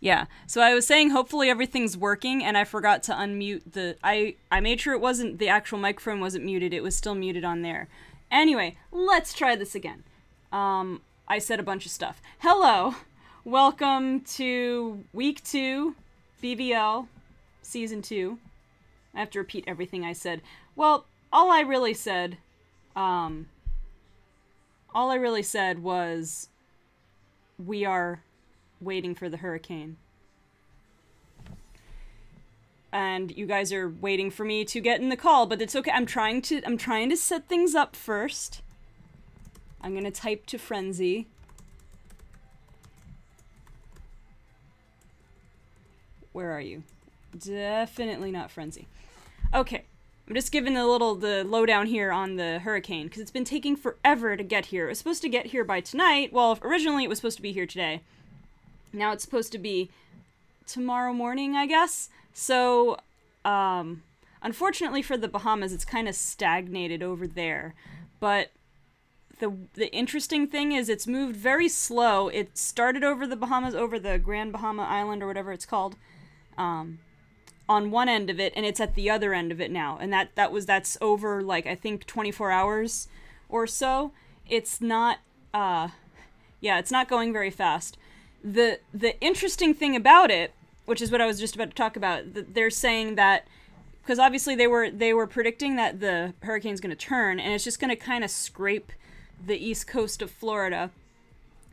Yeah. So I was saying hopefully everything's working and I forgot to unmute the I I made sure it wasn't the actual microphone wasn't muted. It was still muted on there. Anyway, let's try this again. Um I said a bunch of stuff. Hello. Welcome to week 2 BVL season 2. I have to repeat everything I said. Well, all I really said um all I really said was we are waiting for the hurricane. And you guys are waiting for me to get in the call, but it's okay. I'm trying to I'm trying to set things up first. I'm going to type to Frenzy. Where are you? Definitely not Frenzy. Okay. I'm just giving the little the lowdown here on the hurricane because it's been taking forever to get here. It was supposed to get here by tonight. Well, originally it was supposed to be here today. Now it's supposed to be tomorrow morning, I guess. So, um, unfortunately for the Bahamas, it's kind of stagnated over there. But the the interesting thing is it's moved very slow. It started over the Bahamas, over the Grand Bahama Island or whatever it's called, um, on one end of it, and it's at the other end of it now. And that that was that's over like I think 24 hours or so. It's not, uh, yeah, it's not going very fast the the interesting thing about it, which is what I was just about to talk about, they're saying that because obviously they were they were predicting that the hurricane's going to turn and it's just going to kind of scrape the east coast of Florida.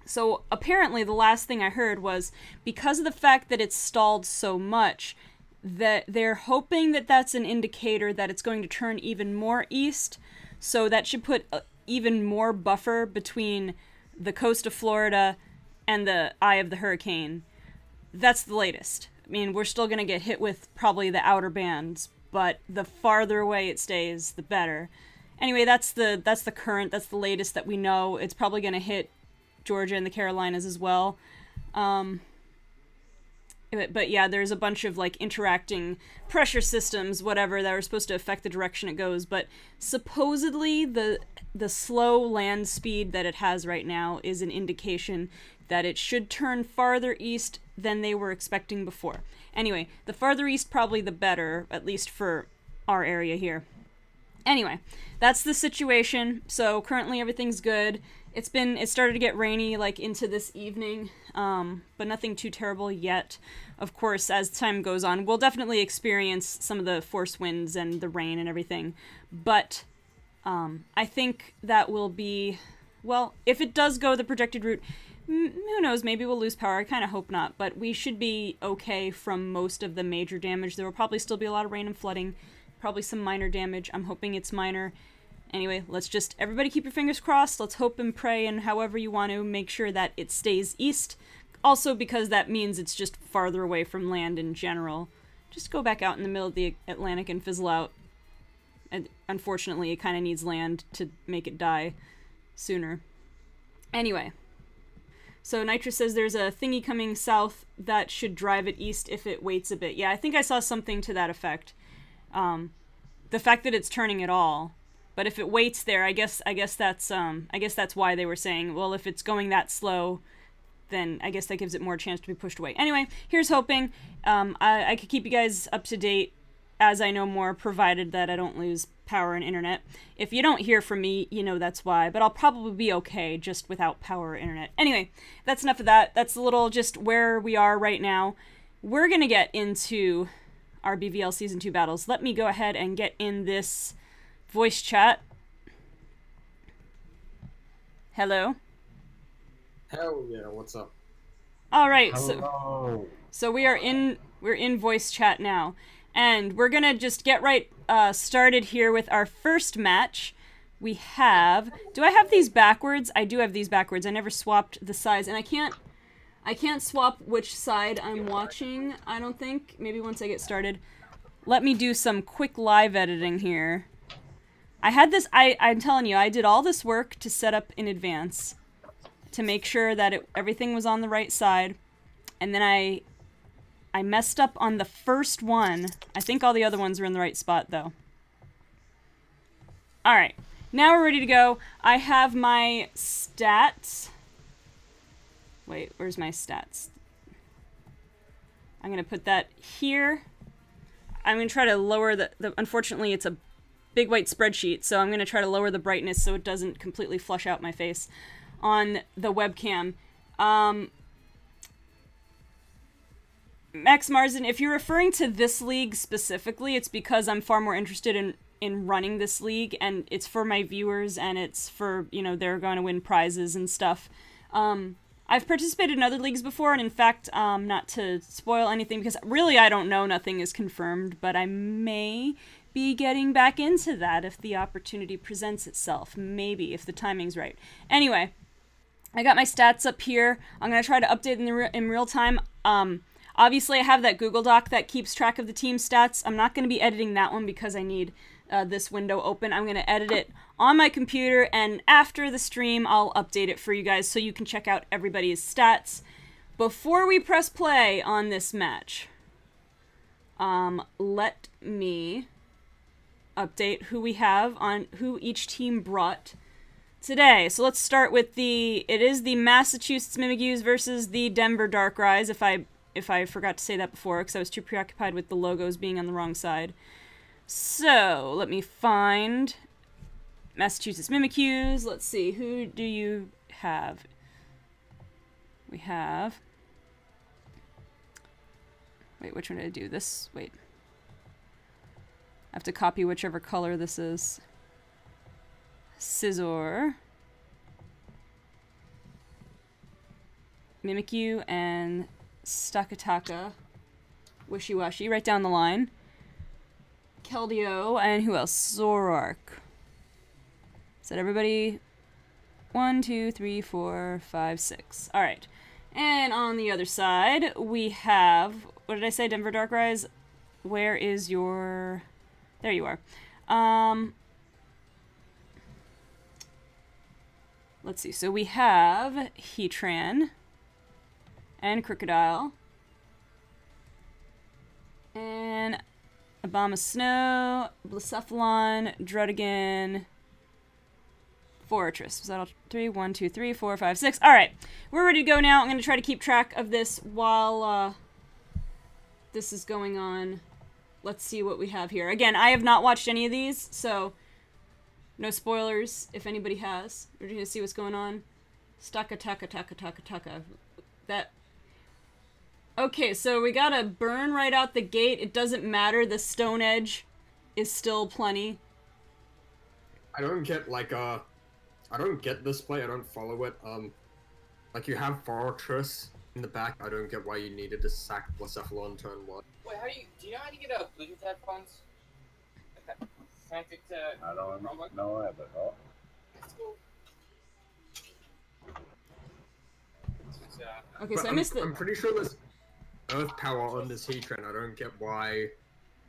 So apparently the last thing I heard was because of the fact that it's stalled so much that they're hoping that that's an indicator that it's going to turn even more east. So that should put uh, even more buffer between the coast of Florida and the eye of the hurricane. That's the latest. I mean, we're still going to get hit with probably the outer bands, but the farther away it stays, the better. Anyway, that's the that's the current, that's the latest that we know. It's probably going to hit Georgia and the Carolinas as well. Um, but, but yeah, there's a bunch of like interacting pressure systems, whatever, that are supposed to affect the direction it goes. But supposedly, the the slow land speed that it has right now is an indication that it should turn farther east than they were expecting before. Anyway, the farther east probably the better, at least for our area here. Anyway, that's the situation. So currently everything's good. It's been it started to get rainy like into this evening, um, but nothing too terrible yet. Of course, as time goes on, we'll definitely experience some of the force winds and the rain and everything. But um, I think that will be well, if it does go the projected route, who knows, maybe we'll lose power. I kind of hope not, but we should be okay from most of the major damage. There will probably still be a lot of rain and flooding, probably some minor damage. I'm hoping it's minor. Anyway, let's just everybody keep your fingers crossed. Let's hope and pray and however you want to make sure that it stays east. Also because that means it's just farther away from land in general. Just go back out in the middle of the Atlantic and fizzle out. And unfortunately, it kind of needs land to make it die sooner. Anyway, so Nitra says there's a thingy coming south that should drive it east if it waits a bit. Yeah, I think I saw something to that effect. Um, the fact that it's turning at all, but if it waits there, I guess I guess that's um, I guess that's why they were saying, well, if it's going that slow, then I guess that gives it more chance to be pushed away. Anyway, here's hoping. Um, I, I could keep you guys up to date as I know more, provided that I don't lose power and internet. If you don't hear from me, you know that's why, but I'll probably be okay just without power or internet. Anyway, that's enough of that. That's a little just where we are right now. We're going to get into our BVL Season 2 battles. Let me go ahead and get in this voice chat. Hello? Hell yeah, what's up? All right, so so we are in we're in voice chat now. And we're gonna just get right uh, started here with our first match. We have. Do I have these backwards? I do have these backwards. I never swapped the size, and I can't. I can't swap which side I'm watching. I don't think. Maybe once I get started. Let me do some quick live editing here. I had this. I I'm telling you, I did all this work to set up in advance to make sure that it, everything was on the right side, and then I I messed up on the first one. I think all the other ones are in the right spot, though. Alright, now we're ready to go. I have my stats. Wait, where's my stats? I'm gonna put that here. I'm gonna try to lower the, the unfortunately it's a big white spreadsheet, so I'm gonna try to lower the brightness so it doesn't completely flush out my face on the webcam. Um, Max Marsden, if you're referring to this league specifically, it's because I'm far more interested in in running this league and it's for my viewers and it's for, you know, they're going to win prizes and stuff. Um, I've participated in other leagues before, and in fact, um, not to spoil anything, because really I don't know, nothing is confirmed, but I may be getting back into that if the opportunity presents itself. Maybe, if the timing's right. Anyway, I got my stats up here. I'm going to try to update in, the re- in real time. Um, obviously, I have that Google Doc that keeps track of the team stats. I'm not going to be editing that one because I need uh, this window open. I'm going to edit it on my computer, and after the stream, I'll update it for you guys so you can check out everybody's stats. Before we press play on this match, um, let me update who we have on who each team brought today. So let's start with the it is the Massachusetts Mimikyus versus the Denver Darkrais if I if I forgot to say that before because I was too preoccupied with the logos being on the wrong side. So, let me find Massachusetts Mimikyus. Let's see, who do you have? We have. Wait, which one did I do? This. Wait. I have to copy whichever color this is. Scizor. Mimikyu and Stakataka. Wishiwashi, right down the line. Keldeo, and who else? Zoroark. Is that everybody? One, two, three, four, five, six. Alright. And on the other side, we have... What did I say? Denver Darkrais? Where is your... There you are. Um... Let's see. So we have Heatran and Krookodile. And Abomasnow, Blacephalon, Druddigon, Forretress. Was that all three? One, two, three, four, five, six. All right, we're ready to go now. I'm going to try to keep track of this while uh, this is going on. Let's see what we have here. Again, I have not watched any of these, so no spoilers if anybody has. We're going to see what's going on. Staka taka taka taka taka. That Okay, so we got a burn right out the gate. It doesn't matter. The stone edge is still plenty. I don't get like uh, I don't get this play. I don't follow it. Um, like you have Forretress in the back. I don't get why you needed to sack Blacephalon turn one. Wait, how do you do you know how to get a Bluetooth headphones? Connected to I don't Chromebook? know it at all. Let's go. It's, uh, Okay, But so I I'm, missed I'm pretty sure there's Earth Power on this Heatran. I don't get why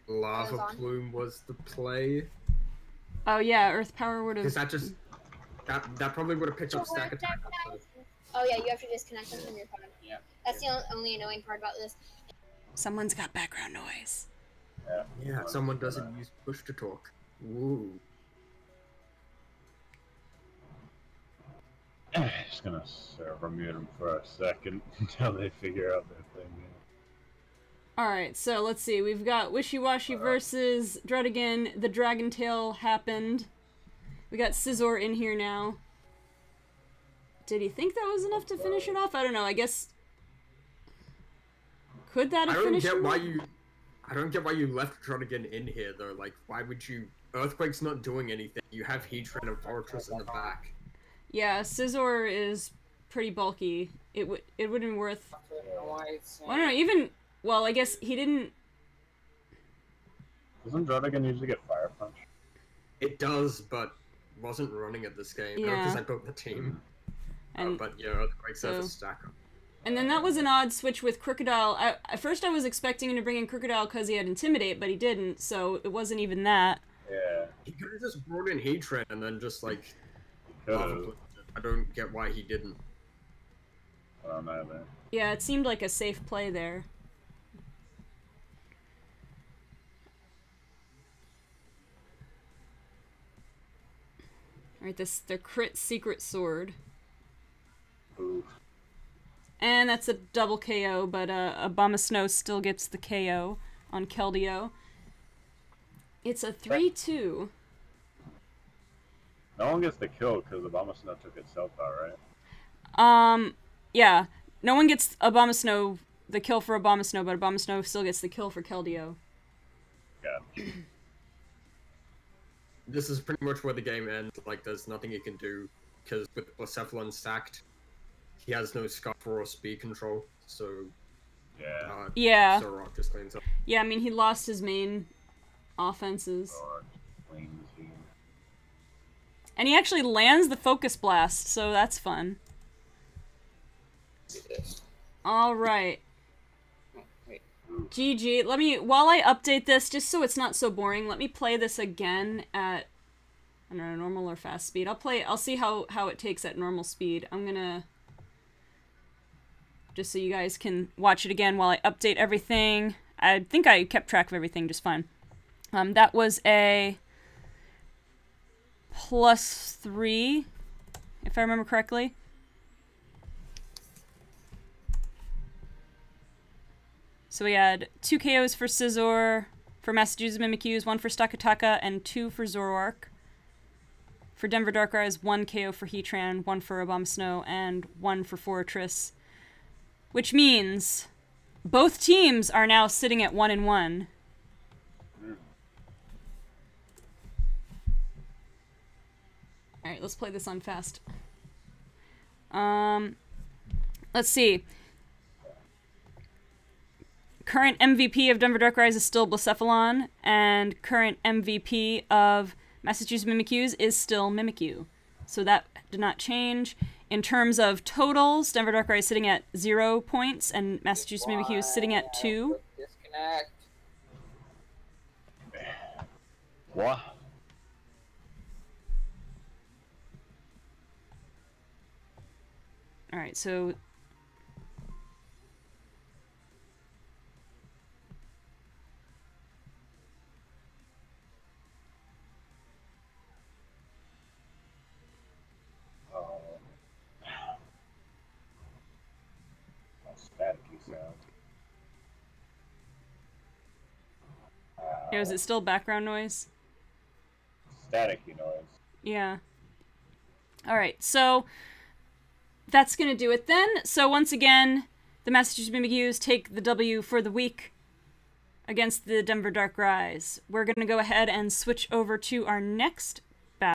Lava Plume was the play. Oh yeah, Earth Power would have. Because have. that just that that probably would have picked up So Stakataka. back, Oh yeah, you have to disconnect them from your phone. Yeah. That's the only annoying part about this. Someone's got background noise. Yeah. Yeah, someone doesn't use push to talk. Woo. Just gonna server mute them for a second until they figure out their thing. All right, so let's see. We've got Wishiwashi uh-huh. versus Druddigon. The Dragon Tail happened. We got Scizor in here now. Did he think that was enough to finish it off? I don't know. I guess. Could that have I don't get why off? you. I don't get why you left Druddigon in here though. Like, why would you? Earthquake's not doing anything. You have Heatran and Forretress in the back. Yeah, Scizor is pretty bulky. It would it would have been worth. I don't know. Well, I don't know. Even well, I guess he didn't. Doesn't Druddigon usually get Fire Punch? It does, but wasn't running at this game. Yeah. because I built the team. Uh, And but yeah, Earthquake's there so- to stack and then that was an odd switch with Krookodile. I, at first, I was expecting him to bring in Krookodile because he had Intimidate, but he didn't. So it wasn't even that. Yeah. He could have just brought in Heatran and then just like. Could've. lava flipped it. I don't get why he didn't. I don't know, man. Yeah, it seemed like a safe play there. Alright, this the crit secret sword. Oof. And that's a double KO, but uh, Snow still gets the KO on Keldeo. It's a 3 2. No one gets the kill because Abomasnow took itself out, right? Um, yeah. No one gets Abomasnow, the kill for Abomasnow, but Abomasnow still gets the kill for Keldeo. Yeah. This is pretty much where the game ends. Like, there's nothing you can do because with Blacephalon stacked, he has no scuff or speed control. So, Yeah. uh, Yeah. Zoroark just cleans up. Yeah, I mean, he lost his main offenses. Or Flames here. And he actually lands the Focus Blast, so that's fun. Do. Alright. Oh. GG. Let me, while I update this, just so it's not so boring, let me play this again at, I don't know, normal or fast speed. I'll play, I'll see how, how it takes at normal speed. I'm gonna, just so you guys can watch it again while I update everything. I think I kept track of everything just fine. Um, that was a plus three, if I remember correctly. So we had two KOs for Scizor, for Massachusetts Mimikyus, one for Stakataka, and two for Zoroark. For Denver Darkrai, one KO for Heatran, one for Abomasnow, and one for Forretress. Which means both teams are now sitting at one and one. Alright, let's play this on fast. Um, let's see. Current MVP of Denver Darkrai is still Blacephalon, and current MVP of Massachusetts Mimikyus is still Mimikyu. So that did not change. In terms of totals, Denver Darkrai is sitting at zero points, and Massachusetts Mimikyu is sitting at two. Disconnect. What? Alright, so yeah, is it still background noise? Staticky noise. Yeah. Alright, so that's gonna do it then. So once again, the Massachusetts Mimikyus take the W for the week against the Denver Darkrais. We're gonna go ahead and switch over to our next